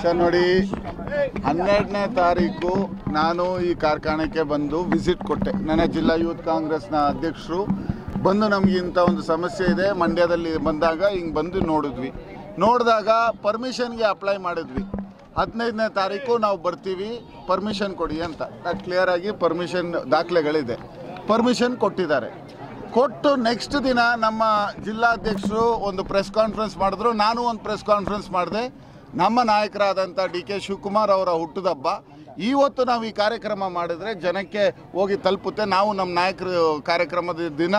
Sir ನೋಡಿ, ಹನ್ನೆರಡನೇ ತಾರೀಕು ನಾನು ಈ ಕಾರ್ಖಾನೆಗೆ ಬಂದು ವಿಸಿಟ್ ಕೊಟ್ಟೆ. ನನ್ನ ಜಿಲ್ಲಾ ಯೂತ್ ಕಾಂಗ್ರೆಸ್ನ ಅಧ್ಯಕ್ಷರು ಬಂದು ನಮ್ಗೆ ಇಂಥ ಒಂದು ಸಮಸ್ಯೆ ಇದೆ. ಮಂಡ್ಯದಲ್ಲಿ ಬಂದಾಗ ಹಿಂಗೆ ಬಂದು ನೋಡಿದ್ವಿ. ನೋಡಿದಾಗ ಪರ್ಮಿಷನ್ಗೆ ಅಪ್ಲೈ ಮಾಡಿದ್ವಿ. ಹದಿನೈದನೇ ತಾರೀಕು ನಾವು ಬರ್ತೀವಿ ಪರ್ಮಿಷನ್ ಕೊಡಿ ಅಂತ. ಕ್ಲಿಯರಾಗಿ ಪರ್ಮಿಷನ್ ದಾಖಲೆಗಳಿದೆ. ಪರ್ಮಿಷನ್ ಕೊಟ್ಟಿದ್ದಾರೆ. ಕೊಟ್ಟು ನೆಕ್ಸ್ಟ್ ದಿನ ನಮ್ಮ ಜಿಲ್ಲಾಧ್ಯಕ್ಷರು ಒಂದು ಪ್ರೆಸ್ ಕಾನ್ಫರೆನ್ಸ್ ಮಾಡಿದ್ರು. ನಾನು ಒಂದು ಪ್ರೆಸ್ ಕಾನ್ಫರೆನ್ಸ್ ಮಾಡಿದೆ. ನಮ್ಮ ನಾಯಕರಾದಂಥ ಡಿ ಕೆ ಶಿವಕುಮಾರ್ ಅವರ ಹುಟ್ಟುದಬ್ಬ. ಇವತ್ತು ನಾವು ಈ ಕಾರ್ಯಕ್ರಮ ಮಾಡಿದರೆ ಜನಕ್ಕೆ ಹೋಗಿ ತಲುಪುತ್ತೆ. ನಾವು ನಮ್ಮ ನಾಯಕರು ಕಾರ್ಯಕ್ರಮದ ದಿನ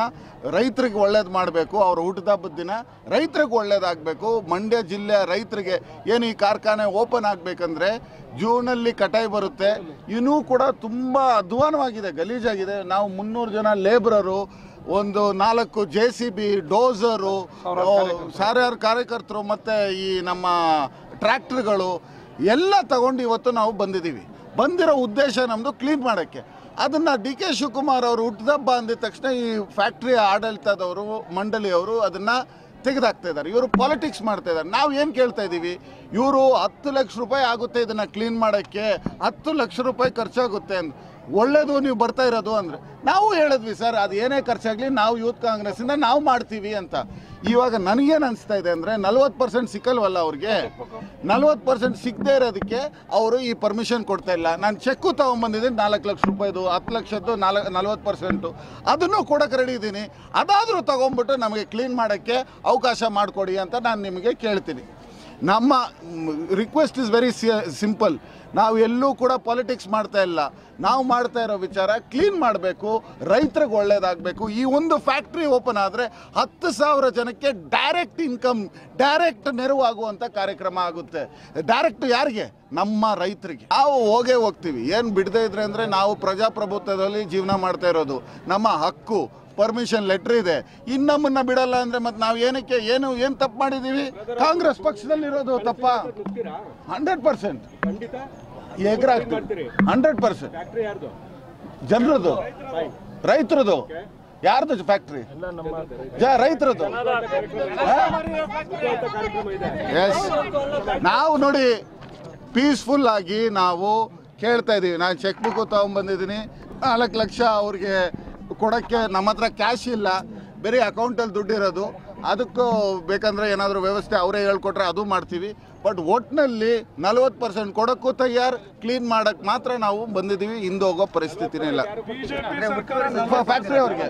ರೈತರಿಗೆ ಒಳ್ಳೇದು ಮಾಡಬೇಕು ಅವ್ರ ಹುಟ್ಟಿದಬ್ಬದ ದಿನ ರೈತರಿಗೆ ಒಳ್ಳೇದಾಗಬೇಕು. ಮಂಡ್ಯ ಜಿಲ್ಲೆಯ ರೈತರಿಗೆ ಏನು ಈ ಕಾರ್ಖಾನೆ ಓಪನ್ ಆಗಬೇಕಂದ್ರೆ ಜೂನಲ್ಲಿ ಕಟಾಯಿ ಬರುತ್ತೆ. ಇನ್ನೂ ಕೂಡ ತುಂಬ ಅಧ್ವಾನವಾಗಿದೆ ಗಲೀಜಾಗಿದೆ. ನಾವು ಮುನ್ನೂರು ಜನ ಲೇಬ್ರರು ಒಂದು ನಾಲ್ಕು ಜೆ ಸಿ ಬಿ ಡೋಸರು ಸಾವಿರಾರು ಕಾರ್ಯಕರ್ತರು ಮತ್ತು ಈ ನಮ್ಮ ಟ್ರ್ಯಾಕ್ಟರ್ಗಳು ಎಲ್ಲ ತಗೊಂಡು ಇವತ್ತು ನಾವು ಬಂದಿದ್ದೀವಿ. ಬಂದಿರೋ ಉದ್ದೇಶ ನಮ್ಮದು ಕ್ಲೀನ್ ಮಾಡೋಕ್ಕೆ. ಅದನ್ನು ಡಿ ಕೆ ಶಿವಕುಮಾರ್ ಅವರು ಹುಟ್ಟಿದಬ್ಬ ಅಂದಿದ ತಕ್ಷಣ ಈ ಫ್ಯಾಕ್ಟ್ರಿ ಆಡಳಿತದವರು, ಮಂಡಳಿಯವರು ಅದನ್ನು ತೆಗೆದಾಕ್ತಾ ಇದ್ದಾರೆ. ಇವರು ಪಾಲಿಟಿಕ್ಸ್ ಮಾಡ್ತಾ ಇದ್ದಾರೆ. ನಾವು ಏನು ಕೇಳ್ತಾ ಇದ್ದೀವಿ? ಇವರು ಹತ್ತು ಲಕ್ಷ ರೂಪಾಯಿ ಆಗುತ್ತೆ ಇದನ್ನು ಕ್ಲೀನ್ ಮಾಡೋಕ್ಕೆ. ಹತ್ತು ಲಕ್ಷ ರೂಪಾಯಿ ಖರ್ಚಾಗುತ್ತೆ ಅಂತ. ಒಳ್ಳೇದು ನೀವು ಬರ್ತಾ ಇರೋದು ಅಂದರೆ, ನಾವು ಹೇಳಿದ್ವಿ ಸರ್, ಅದು ಏನೇ ಖರ್ಚಾಗಲಿ ನಾವು ಯೂತ್ ಕಾಂಗ್ರೆಸ್ಸಿಂದ ನಾವು ಮಾಡ್ತೀವಿ ಅಂತ. ಇವಾಗ ನನಗೇನು ಅನಿಸ್ತಾ ಇದೆ ಅಂದರೆ, ನಲ್ವತ್ತು ಪರ್ಸೆಂಟ್ ಸಿಕ್ಕಲ್ವಲ್ಲ ಅವ್ರಿಗೆ? ನಲ್ವತ್ತು ಪರ್ಸೆಂಟ್ ಸಿಗದೇ ಇರೋದಕ್ಕೆ ಅವರು ಈ ಪರ್ಮಿಷನ್ ಕೊಡ್ತಾ ಇಲ್ಲ. ನಾನು ಚೆಕ್ಕು ತೊಗೊಂಬಂದಿದ್ದೀನಿ, ನಾಲ್ಕು ಲಕ್ಷ ರೂಪಾಯಿದು, ಹತ್ತು ಲಕ್ಷದ್ದು ನಾಲ್ಕು ನಲ್ವತ್ತು ಪರ್ಸೆಂಟು ಅದನ್ನು ಕೊಡೋಕೆ ರೆಡಿ ಇದ್ದೀನಿ. ಅದಾದರೂ ತೊಗೊಂಬಿಟ್ಟು ನಮಗೆ ಕ್ಲೀನ್ ಮಾಡೋಕ್ಕೆ ಅವಕಾಶ ಮಾಡಿಕೊಡಿ ಅಂತ ನಾನು ನಿಮಗೆ ಕೇಳ್ತೀನಿ. ನಮ್ಮ ರಿಕ್ವೆಸ್ಟ್ ಇಸ್ ವೆರಿ ಸಿಂಪಲ್ ನಾವು ಎಲ್ಲೂ ಕೂಡ ಪಾಲಿಟಿಕ್ಸ್ ಮಾಡ್ತಾ ಇಲ್ಲ. ನಾವು ಮಾಡ್ತಾ ಇರೋ ವಿಚಾರ ಕ್ಲೀನ್ ಮಾಡಬೇಕು, ರೈತರಿಗೆ ಒಳ್ಳೇದಾಗಬೇಕು. ಈ ಒಂದು ಫ್ಯಾಕ್ಟ್ರಿ ಓಪನ್ ಆದರೆ ಹತ್ತು ಸಾವಿರ ಜನಕ್ಕೆ ಡೈರೆಕ್ಟ್ ಇನ್ಕಮ್ ಡೈರೆಕ್ಟ್ ನೆರವಾಗುವಂಥ ಕಾರ್ಯಕ್ರಮ ಆಗುತ್ತೆ. ಡೈರೆಕ್ಟ್ ಯಾರಿಗೆ? ನಮ್ಮ ರೈತರಿಗೆ. ನಾವು ಹೋಗೇ ಹೋಗ್ತೀವಿ. ಏನು ಬಿಡದೇ ಇದ್ರೆ ಅಂದರೆ ನಾವು ಪ್ರಜಾಪ್ರಭುತ್ವದಲ್ಲಿ ಜೀವನ ಮಾಡ್ತಾ ಇರೋದು. ನಮ್ಮ ಹಕ್ಕು ಪರ್ಮಿಷನ್ ಲೆಟ್ರ್ ಇದೆ. ಇನ್ನು ನಮ್ಮನ್ನ ಬಿಡಲ್ಲ ಅಂದ್ರೆ ಮತ್ತೆ ನಾವು ಏನಕ್ಕೆ ಏನು ಏನು ತಪ್ಪು ಮಾಡಿದೀವಿ? ಕಾಂಗ್ರೆಸ್ ಪಕ್ಷದಲ್ಲಿರೋದು ತಪ್ಪ. Hundred percent. ಎಗ್ರಾಗ್ತೀವಿ hundred percent. Factory ಯಾರ್ದು? ಜನರದು ರೈತರದು. ಯಾರ್ದು ಫ್ಯಾಕ್ಟ್ರಿ ಜ ರೈತರದು. ಎಸ್ ನಾವು ನೋಡಿ ಪೀಸ್ಫುಲ್ ಆಗಿ ನಾವು ಕೇಳ್ತಾ ಇದ್ದೀವಿ ನಾನು ಚೆಕ್ ಬುಕ್ ತೊಗೊಂಬಂದಿದ್ದೀನಿ ನಾಲ್ಕು ಲಕ್ಷ ಅವ್ರಿಗೆ ಕೊಡೋಕ್ಕೆ ನಮ್ಮ ಹತ್ರ ಕ್ಯಾಶ್ ಇಲ್ಲ ಬೇರೆ ಅಕೌಂಟಲ್ಲಿ ದುಡ್ಡಿರೋದು ಅದಕ್ಕೂ ಬೇಕಂದ್ರೆ ಏನಾದರೂ ವ್ಯವಸ್ಥೆ ಅವರೇ ಹೇಳ್ಕೊಟ್ರೆ ಅದು ಮಾಡ್ತೀವಿ. ಬಟ್ ಒಟ್ಟಿನಲ್ಲಿ ನಲ್ವತ್ತು ಪರ್ಸೆಂಟ್ ಕೊಡೋಕ್ಕೂ ತಯಾರು ಕ್ಲೀನ್ ಮಾಡೋಕ್ಕೆ ಮಾತ್ರ ನಾವು ಬಂದಿದ್ದೀವಿ ಹಿಂದೆ ಹೋಗೋ ಪರಿಸ್ಥಿತಿನೇ ಇಲ್ಲ. ಫ್ಯಾಕ್ಟ್ರಿ ಅವ್ರಿಗೆ.